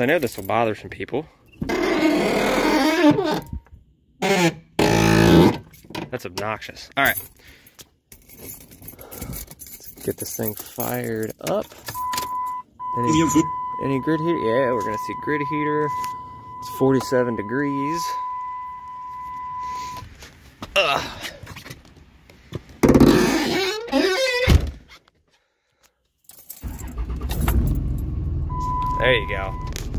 I know this will bother some people. That's obnoxious. All right. Let's get this thing fired up. Any, any grid heater? Yeah, we're gonna see grid heater. It's 47 degrees.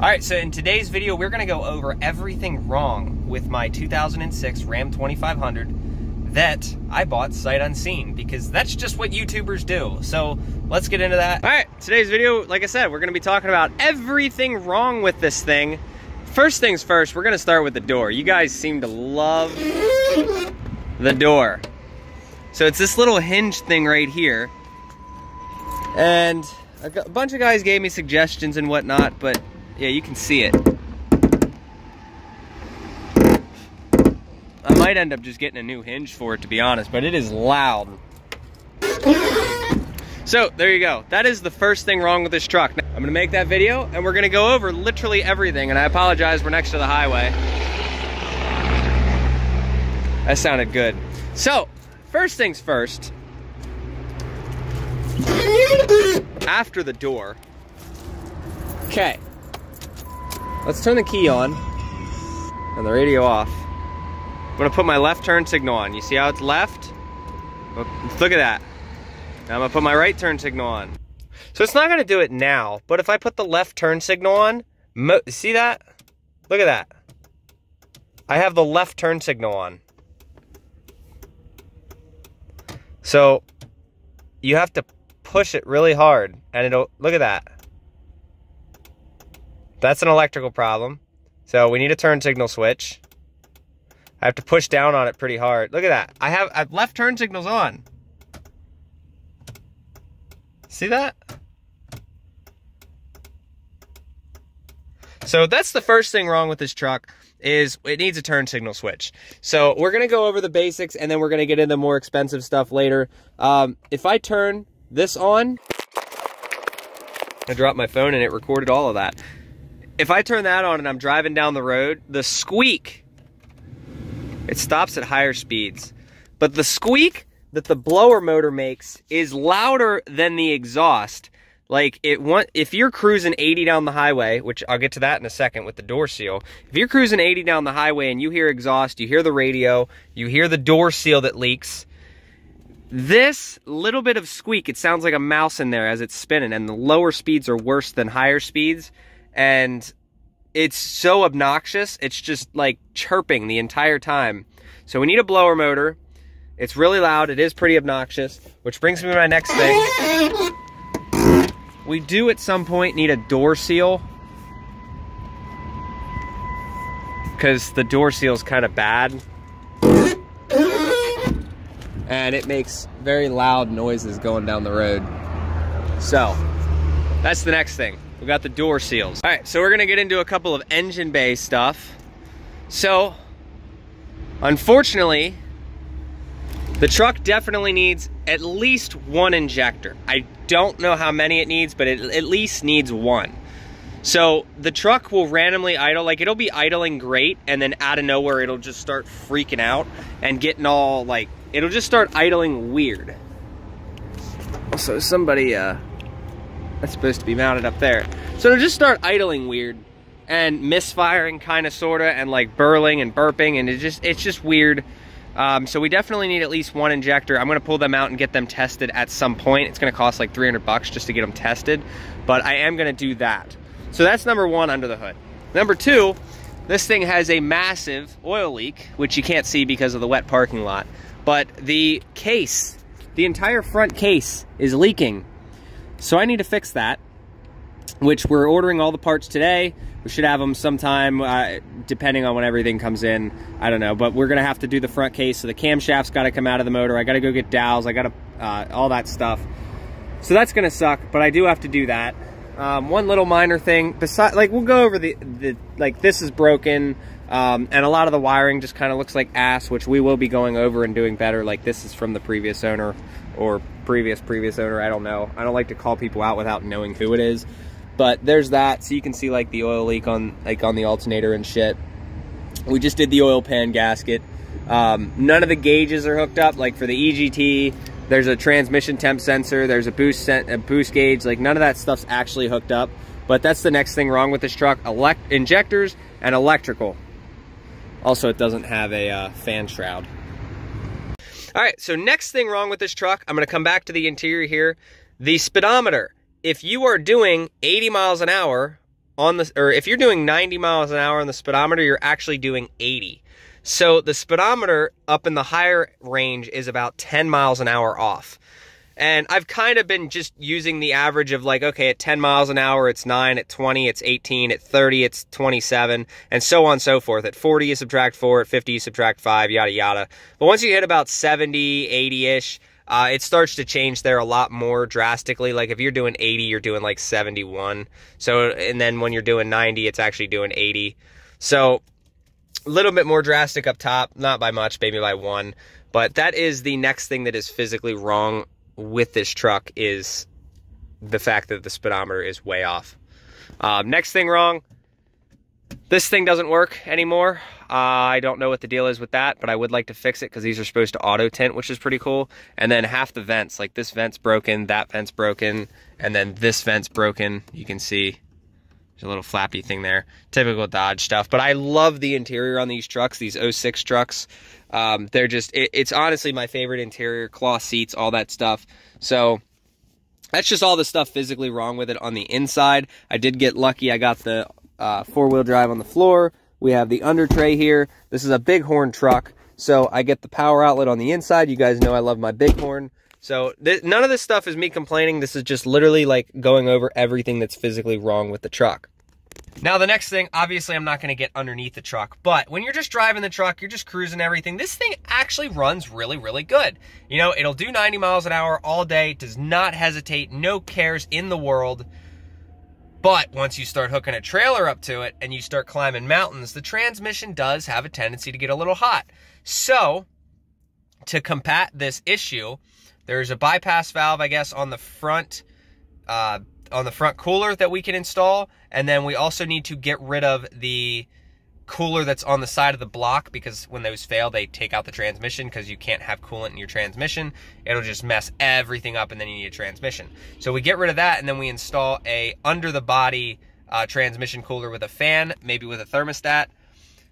All right, so in today's video, we're gonna go over everything wrong with my 2006 Ram 2500 that I bought sight unseen because that's just what YouTubers do. So let's get into that. All right, today's video, like I said, we're gonna be talking about everything wrong with this thing. First things first, we're gonna start with the door. You guys seem to love the door. So it's this little hinge thing right here. And a bunch of guys gave me suggestions and whatnot, but yeah, you can see it. I might end up just getting a new hinge for it, to be honest, but it is loud. So, there you go. That is the first thing wrong with this truck. I'm gonna make that video, and we're gonna go over literally everything, and I apologize, we're next to the highway. That sounded good. So, first things first, after the door. Okay. Let's turn the key on and the radio off. I'm gonna put my left turn signal on. You see how it's left? Oh, look at that. Now I'm gonna put my right turn signal on. So it's not gonna do it now, but if I put the left turn signal on, see that? Look at that. I have the left turn signal on. So you have to push it really hard and it'll, look at that. That's an electrical problem. So we need a turn signal switch. I have to push down on it pretty hard. Look at that. I have, I have left turn signals on. See that? So that's the first thing wrong with this truck is it needs a turn signal switch. So we're going to go over the basics and then we're going to get into more expensive stuff later. Um, if I turn this on, I dropped my phone and it recorded all of that. If I turn that on and I'm driving down the road, the squeak, it stops at higher speeds. But the squeak that the blower motor makes is louder than the exhaust. Like it want if you're cruising 80 down the highway, which I'll get to that in a second with the door seal. If you're cruising 80 down the highway and you hear exhaust, you hear the radio, you hear the door seal that leaks, this little bit of squeak, it sounds like a mouse in there as it's spinning, and the lower speeds are worse than higher speeds. And it's so obnoxious, it's just like chirping the entire time. So we need a blower motor. It's really loud, it is pretty obnoxious, which brings me to my next thing. We do at some point need a door seal. Because the door seal is kind of bad and it makes very loud noises going down the road. So, that's the next thing. We got the door seals. All right, so we're gonna get into a couple of engine bay stuff. So, unfortunately, the truck definitely needs at least one injector. I don't know how many it needs, but it at least needs one. So the truck will randomly idle, like it'll be idling great, and then out of nowhere, it'll just start freaking out and getting all like it'll just start idling weird. So somebody, uh, that's supposed to be mounted up there. So it'll just start idling weird and misfiring kind of, sort of, and like burling and burping, and it just it's just weird. Um, so we definitely need at least one injector. I'm gonna pull them out and get them tested at some point. It's gonna cost like 300 bucks just to get them tested, but I am gonna do that. So that's number one under the hood. Number two, this thing has a massive oil leak, which you can't see because of the wet parking lot but the case, the entire front case is leaking. So I need to fix that, which we're ordering all the parts today. We should have them sometime, uh, depending on when everything comes in. I don't know, but we're gonna have to do the front case. So the camshaft's gotta come out of the motor. I gotta go get dowels. I gotta, uh, all that stuff. So that's gonna suck, but I do have to do that. Um, one little minor thing, besides, like we'll go over the, the, like this is broken. Um, and a lot of the wiring just kind of looks like ass, which we will be going over and doing better. Like this is from the previous owner or previous previous owner. I don't know. I don't like to call people out without knowing who it is. But there's that, so you can see like the oil leak on like on the alternator and shit. We just did the oil pan gasket. Um, none of the gauges are hooked up. Like for the EGT, there's a transmission temp sensor, there's a boost a boost gauge. Like none of that stuff's actually hooked up. But that's the next thing wrong with this truck: elect injectors and electrical. Also, it doesn't have a uh, fan shroud. All right, so next thing wrong with this truck, I'm gonna come back to the interior here. The speedometer. If you are doing 80 miles an hour on the, or if you're doing 90 miles an hour on the speedometer, you're actually doing 80. So the speedometer up in the higher range is about 10 miles an hour off. And I've kind of been just using the average of like, okay, at 10 miles an hour, it's 9, at 20, it's 18, at 30, it's 27, and so on and so forth. At 40, you subtract 4, at 50, you subtract 5, yada, yada. But once you hit about 70, 80-ish, uh, it starts to change there a lot more drastically. Like if you're doing 80, you're doing like 71. So, and then when you're doing 90, it's actually doing 80. So, a little bit more drastic up top, not by much, maybe by one. But that is the next thing that is physically wrong with this truck is the fact that the speedometer is way off. Um, next thing wrong, this thing doesn't work anymore. Uh, I don't know what the deal is with that, but I would like to fix it because these are supposed to auto tint, which is pretty cool. And then half the vents, like this vent's broken, that vent's broken, and then this vent's broken. You can see there's a little flappy thing there. Typical Dodge stuff. But I love the interior on these trucks, these 06 trucks. Um, they're just, it, it's honestly my favorite interior, cloth seats, all that stuff. So that's just all the stuff physically wrong with it on the inside. I did get lucky. I got the uh, four-wheel drive on the floor. We have the under tray here. This is a Bighorn truck. So I get the power outlet on the inside. You guys know I love my Bighorn. So none of this stuff is me complaining. This is just literally like going over everything that's physically wrong with the truck. Now, the next thing, obviously, I'm not going to get underneath the truck, but when you're just driving the truck, you're just cruising everything, this thing actually runs really, really good. You know, it'll do 90 miles an hour all day, does not hesitate, no cares in the world. But once you start hooking a trailer up to it and you start climbing mountains, the transmission does have a tendency to get a little hot. So, to combat this issue, there's a bypass valve, I guess, on the front uh, on the front cooler that we can install. And then we also need to get rid of the cooler that's on the side of the block because when those fail, they take out the transmission because you can't have coolant in your transmission. It'll just mess everything up and then you need a transmission. So we get rid of that and then we install a under the body uh, transmission cooler with a fan, maybe with a thermostat.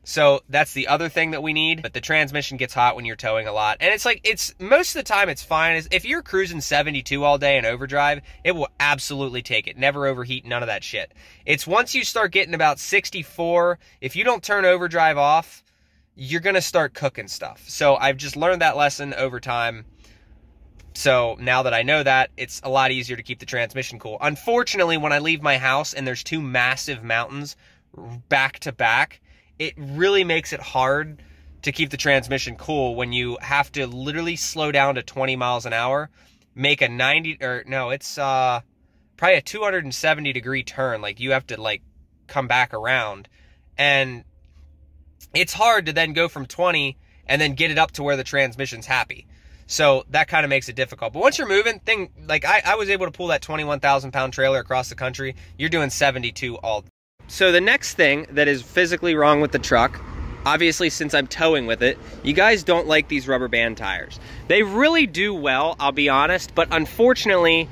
So that's the other thing that we need. But the transmission gets hot when you're towing a lot. And it's like, it's most of the time it's fine. If you're cruising 72 all day in overdrive, it will absolutely take it. Never overheat, none of that shit. It's once you start getting about 64, if you don't turn overdrive off, you're going to start cooking stuff. So I've just learned that lesson over time. So now that I know that, it's a lot easier to keep the transmission cool. Unfortunately, when I leave my house and there's two massive mountains back to back, it really makes it hard to keep the transmission cool when you have to literally slow down to 20 miles an hour, make a 90 or no, it's uh probably a 270 degree turn. Like you have to like come back around and it's hard to then go from 20 and then get it up to where the transmission's happy. So that kind of makes it difficult. But once you're moving, thing like I, I was able to pull that 21,000 pound trailer across the country. You're doing 72 all so the next thing that is physically wrong with the truck, obviously since I'm towing with it, you guys don't like these rubber band tires. They really do well, I'll be honest, but unfortunately,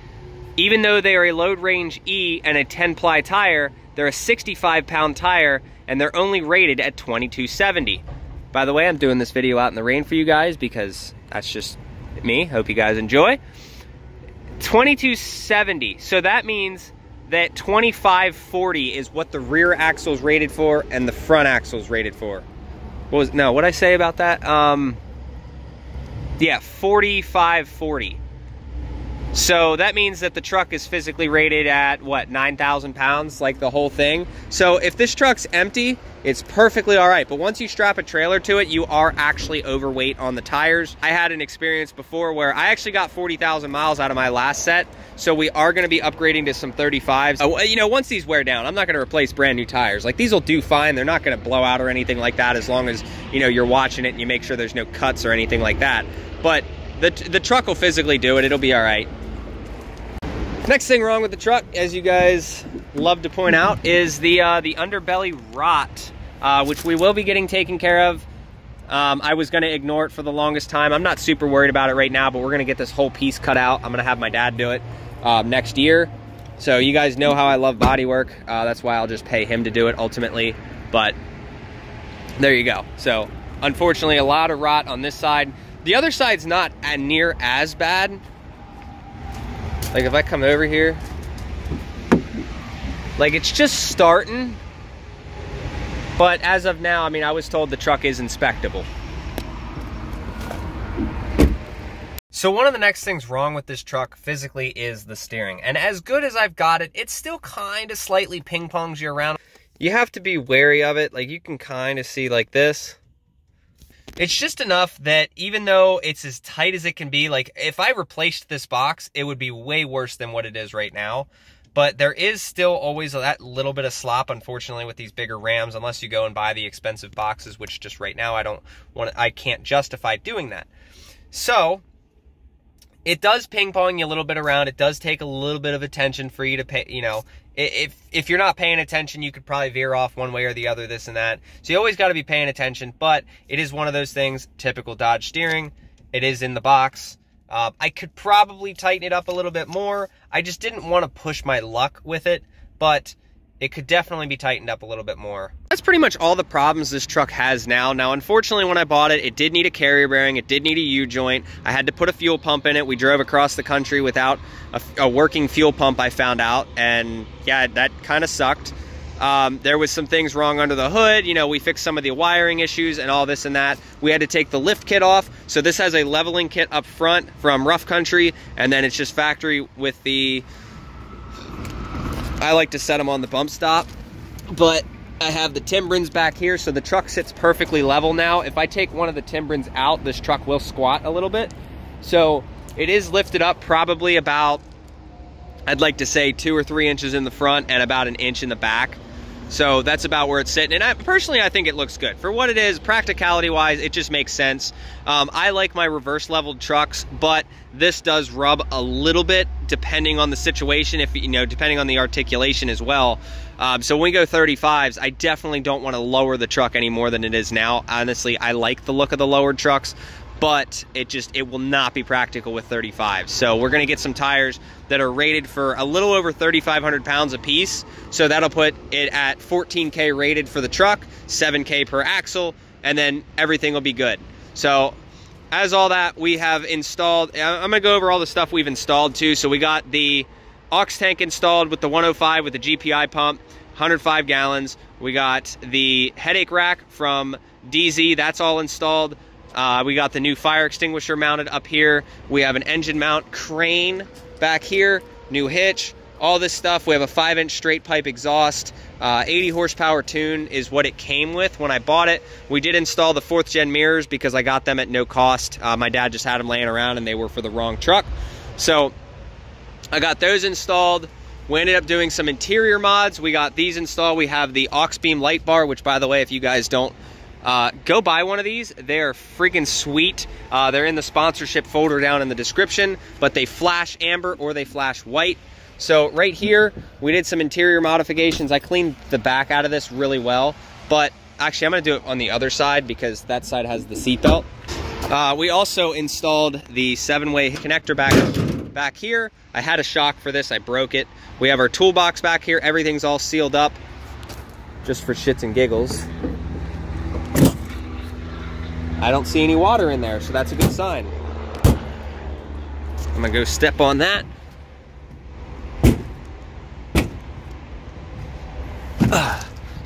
even though they are a load range E and a 10 ply tire, they're a 65 pound tire and they're only rated at 2270. By the way, I'm doing this video out in the rain for you guys because that's just me. Hope you guys enjoy. 2270. So that means that 2540 is what the rear axle is rated for and the front axle is rated for. What was, no, what I say about that? Um, yeah, 4540. So that means that the truck is physically rated at what, 9,000 pounds, like the whole thing. So if this truck's empty, it's perfectly all right. But once you strap a trailer to it, you are actually overweight on the tires. I had an experience before where I actually got 40,000 miles out of my last set. So we are gonna be upgrading to some 35s. Uh, you know, once these wear down, I'm not gonna replace brand new tires. Like these will do fine. They're not gonna blow out or anything like that as long as, you know, you're watching it and you make sure there's no cuts or anything like that. But the, the truck will physically do it. It'll be all right. Next thing wrong with the truck, as you guys love to point out, is the uh, the underbelly rot, uh, which we will be getting taken care of. Um, I was going to ignore it for the longest time. I'm not super worried about it right now, but we're going to get this whole piece cut out. I'm going to have my dad do it um, next year. So you guys know how I love body work. Uh, that's why I'll just pay him to do it ultimately. But there you go. So unfortunately, a lot of rot on this side. The other side's not near as bad. Like if I come over here, like it's just starting. But as of now, I mean, I was told the truck is inspectable. So one of the next things wrong with this truck physically is the steering. And as good as I've got it, it still kind of slightly ping-pongs you around. You have to be wary of it. Like you can kind of see like this. It's just enough that even though it's as tight as it can be, like if I replaced this box, it would be way worse than what it is right now. But there is still always that little bit of slop, unfortunately, with these bigger Rams, unless you go and buy the expensive boxes, which just right now I don't want, I can't justify doing that. So it does ping pong you a little bit around. It does take a little bit of attention for you to pay, you know, if if you're not paying attention, you could probably veer off one way or the other, this and that. So you always got to be paying attention, but it is one of those things, typical Dodge steering. It is in the box. Uh, I could probably tighten it up a little bit more. I just didn't want to push my luck with it, but it could definitely be tightened up a little bit more. That's pretty much all the problems this truck has now. Now, unfortunately, when I bought it, it did need a carrier bearing. It did need a U-joint. I had to put a fuel pump in it. We drove across the country without a, a working fuel pump, I found out. And yeah, that kind of sucked. Um, there was some things wrong under the hood. You know, we fixed some of the wiring issues and all this and that. We had to take the lift kit off. So this has a leveling kit up front from Rough Country. And then it's just factory with the I like to set them on the bump stop, but I have the Timbrens back here, so the truck sits perfectly level now. If I take one of the Timbrens out, this truck will squat a little bit. So it is lifted up probably about, I'd like to say two or three inches in the front and about an inch in the back. So that's about where it's sitting. And I, personally, I think it looks good. For what it is, practicality-wise, it just makes sense. Um, I like my reverse leveled trucks, but this does rub a little bit depending on the situation, if you know, depending on the articulation as well. Um, so when we go 35s, I definitely don't want to lower the truck any more than it is now. Honestly, I like the look of the lowered trucks, but it just it will not be practical with 35 so we're going to get some tires that are rated for a little over 3500 pounds a piece so that'll put it at 14k rated for the truck 7k per axle and then everything will be good. So as all that we have installed i'm going to go over all the stuff we've installed too. So we got the aux tank installed with the 105 with the gpi pump 105 gallons. We got the headache rack from dz that's all installed uh, we got the new fire extinguisher mounted up here. We have an engine mount crane back here, new hitch, all this stuff. We have a five inch straight pipe exhaust. Uh, 80 horsepower tune is what it came with when I bought it. We did install the fourth gen mirrors because I got them at no cost. Uh, my dad just had them laying around and they were for the wrong truck. So I got those installed. We ended up doing some interior mods. We got these installed. We have the Auxbeam light bar, which by the way, if you guys don't uh, go buy one of these. They're freaking sweet. Uh, they're in the sponsorship folder down in the description, but they flash amber or they flash white. So right here, we did some interior modifications. I cleaned the back out of this really well, but actually I'm gonna do it on the other side because that side has the seatbelt. Uh, we also installed the seven-way connector back, back here. I had a shock for this, I broke it. We have our toolbox back here. Everything's all sealed up just for shits and giggles. I don't see any water in there, so that's a good sign. I'm gonna go step on that.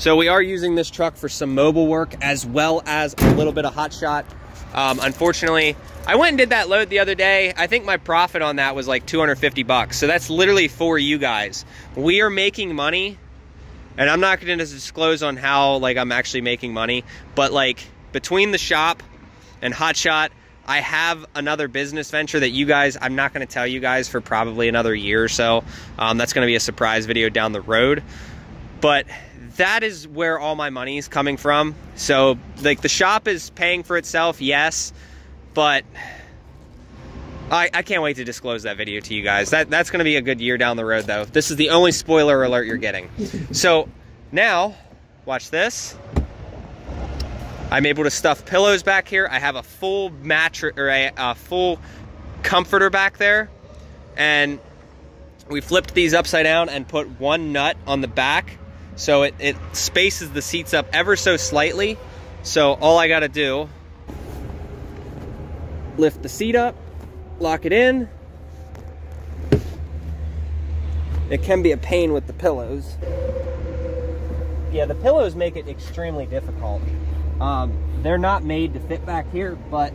So we are using this truck for some mobile work as well as a little bit of hot shot. Um, unfortunately, I went and did that load the other day. I think my profit on that was like 250 bucks. So that's literally for you guys. We are making money and I'm not to disclose on how like I'm actually making money, but like between the shop and Hotshot, I have another business venture that you guys, I'm not going to tell you guys for probably another year or so. Um, that's going to be a surprise video down the road. But that is where all my money is coming from. So, like, the shop is paying for itself, yes, but I, I can't wait to disclose that video to you guys. That That's going to be a good year down the road, though. This is the only spoiler alert you're getting. So now, watch this. I'm able to stuff pillows back here. I have a full mattress or a, a full comforter back there. And we flipped these upside down and put one nut on the back so it, it spaces the seats up ever so slightly. So all I gotta do, lift the seat up, lock it in. It can be a pain with the pillows. Yeah, the pillows make it extremely difficult. Um, they're not made to fit back here, but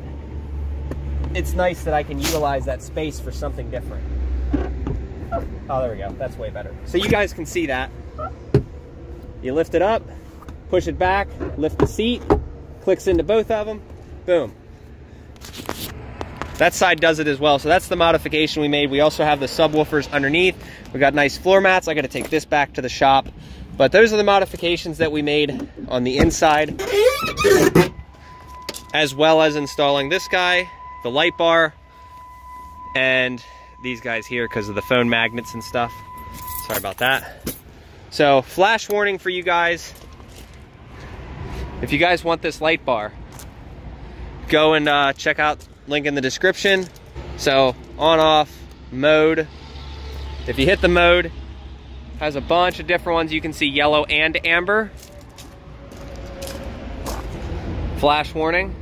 it's nice that I can utilize that space for something different. Oh, there we go. That's way better. So you guys can see that. You lift it up, push it back, lift the seat, clicks into both of them, boom. That side does it as well. So that's the modification we made. We also have the subwoofers underneath. We got nice floor mats. I got to take this back to the shop. But those are the modifications that we made on the inside, as well as installing this guy, the light bar, and these guys here because of the phone magnets and stuff. Sorry about that. So flash warning for you guys. If you guys want this light bar, go and uh, check out link in the description. So on off mode. If you hit the mode, has a bunch of different ones. You can see yellow and amber. Flash warning.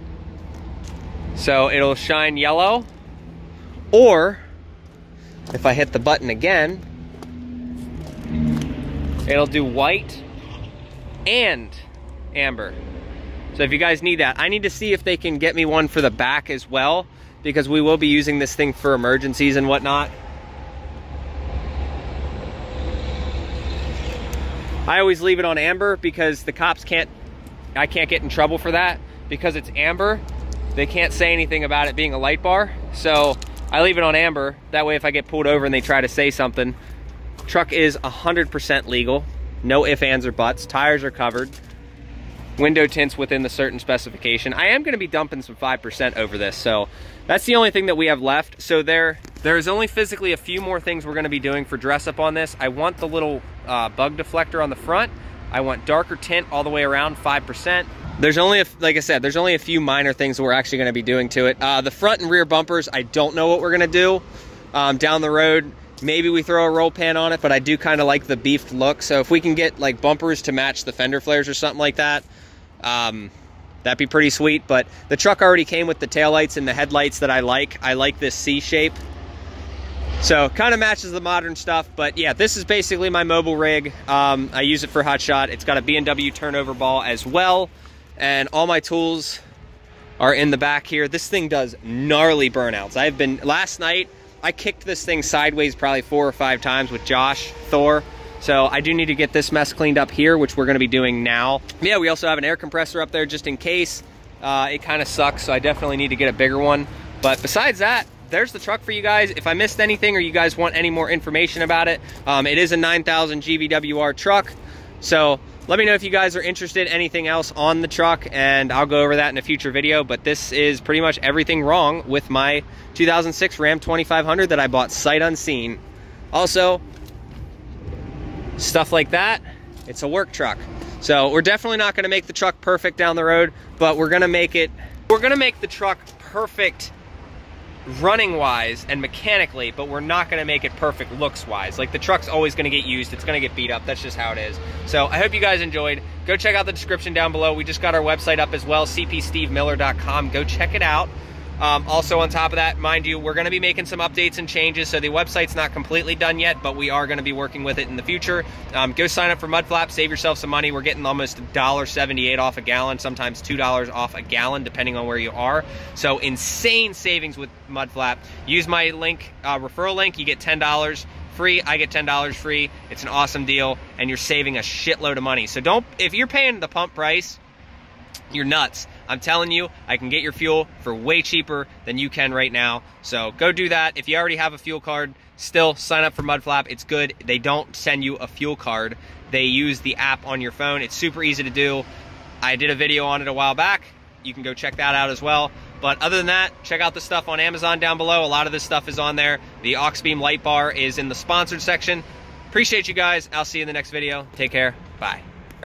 So it'll shine yellow. Or if I hit the button again, it'll do white and amber. So if you guys need that, I need to see if they can get me one for the back as well because we will be using this thing for emergencies and whatnot. I always leave it on amber because the cops can't, I can't get in trouble for that because it's amber. They can't say anything about it being a light bar. So I leave it on amber. That way if I get pulled over and they try to say something, truck is 100% legal. No ifs, ands, or buts. Tires are covered. Window tints within the certain specification. I am gonna be dumping some 5% over this, so that's the only thing that we have left. So there, there's only physically a few more things we're gonna be doing for dress up on this. I want the little uh, bug deflector on the front. I want darker tint all the way around, 5%. There's only, a, like I said, there's only a few minor things we're actually gonna be doing to it. Uh, the front and rear bumpers, I don't know what we're gonna do um, down the road. Maybe we throw a roll pan on it, but I do kind of like the beefed look. So if we can get like bumpers to match the fender flares or something like that, um, that'd be pretty sweet. But the truck already came with the taillights and the headlights that I like. I like this C shape. So kind of matches the modern stuff, but yeah, this is basically my mobile rig. Um, I use it for hot shot. It's got a B&W turnover ball as well, and all my tools are in the back here. This thing does gnarly burnouts. I've been, last night, I kicked this thing sideways probably four or five times with Josh Thor. So I do need to get this mess cleaned up here, which we're gonna be doing now. Yeah, we also have an air compressor up there just in case. Uh, it kind of sucks, so I definitely need to get a bigger one. But besides that, there's the truck for you guys. If I missed anything or you guys want any more information about it, um, it is a 9000 GVWR truck. So let me know if you guys are interested anything else on the truck and I'll go over that in a future video. But this is pretty much everything wrong with my 2006 Ram 2500 that I bought sight unseen. Also, stuff like that, it's a work truck. So we're definitely not gonna make the truck perfect down the road, but we're gonna make it, we're gonna make the truck perfect running wise and mechanically, but we're not gonna make it perfect looks wise. Like the truck's always gonna get used, it's gonna get beat up, that's just how it is. So I hope you guys enjoyed. Go check out the description down below. We just got our website up as well, cpstevemiller.com. Go check it out. Um, also on top of that, mind you, we're going to be making some updates and changes, so the website's not completely done yet, but we are going to be working with it in the future. Um, go sign up for Mudflap, save yourself some money. We're getting almost $1.78 off a gallon, sometimes $2 off a gallon, depending on where you are. So insane savings with Mudflap. Use my link, uh, referral link, you get $10 free. I get $10 free. It's an awesome deal, and you're saving a shitload of money. So don't, if you're paying the pump price, you're nuts. I'm telling you, I can get your fuel for way cheaper than you can right now. So go do that. If you already have a fuel card, still sign up for Mudflap. It's good. They don't send you a fuel card. They use the app on your phone. It's super easy to do. I did a video on it a while back. You can go check that out as well. But other than that, check out the stuff on Amazon down below. A lot of this stuff is on there. The Auxbeam light bar is in the sponsored section. Appreciate you guys. I'll see you in the next video. Take care. Bye.